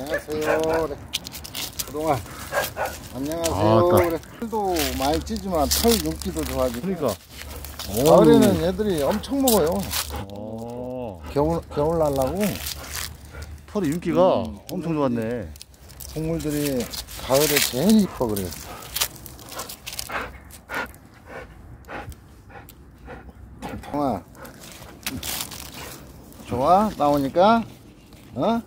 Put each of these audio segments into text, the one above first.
안녕하세요. 그래. 그동안 안녕하세요. 그래. 털도 많이 찌지만 털 윤기도 좋아지고. 그러니까. 가을에는 얘들이 엄청 먹어요. 어. 겨울 겨울 날라고 털의 윤기가 음. 엄청 좋았네. 동물들이 가을에 제일 이뻐 그래. 통아 좋아 나오니까 어?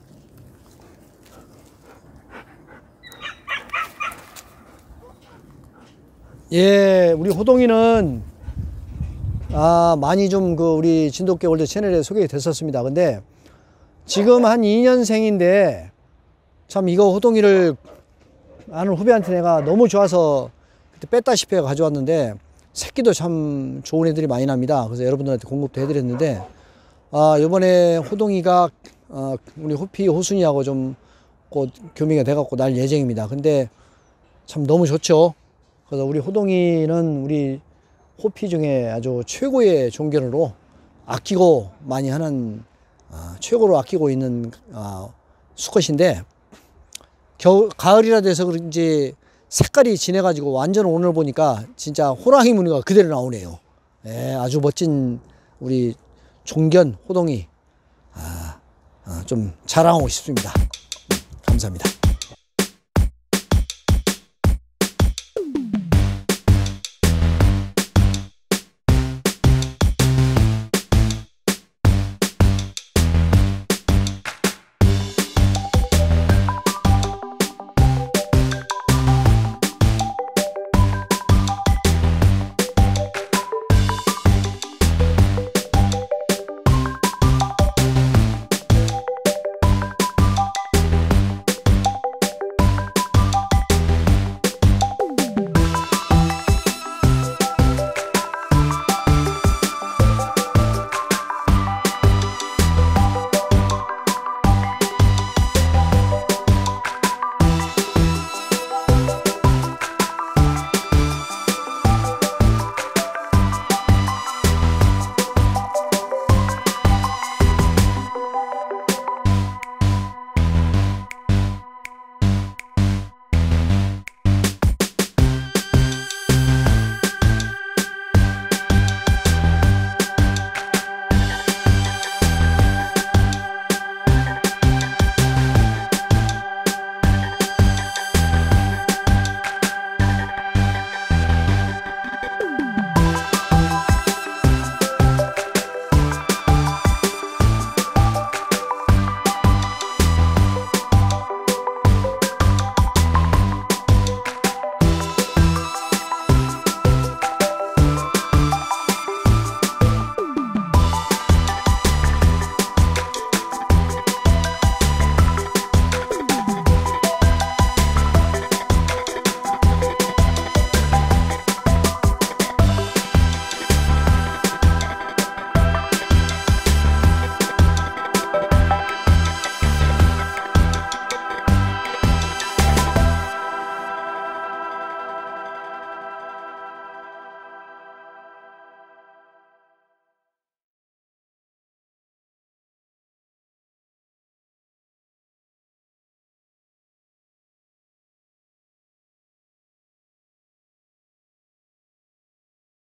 예, 우리 호동이는 아, 많이 좀 그 우리 진돗개 월드 채널에 소개 됐었습니다. 근데 지금 한 2년생인데 참 이거 호동이를 아는 후배한테 내가 너무 좋아서 그때 뺐다시피 가져왔는데 새끼도 참 좋은 애들이 많이 납니다. 그래서 여러분들한테 공급도 해드렸는데 아, 요번에 호동이가 어, 우리 호피 호순이하고 좀 곧 교미가 돼갖고 날 예정입니다. 근데 참 너무 좋죠. 그래서 우리 호동이는 우리 호피 중에 아주 최고의 종견으로 아끼고 많이 하는 아, 최고로 아끼고 있는 아, 수컷인데 겨울 가을이라 돼서 그런지 색깔이 진해가지고 완전 오늘 보니까 진짜 호랑이 무늬가 그대로 나오네요. 예, 아주 멋진 우리 종견 호동이 아, 아, 좀 자랑하고 싶습니다. 감사합니다.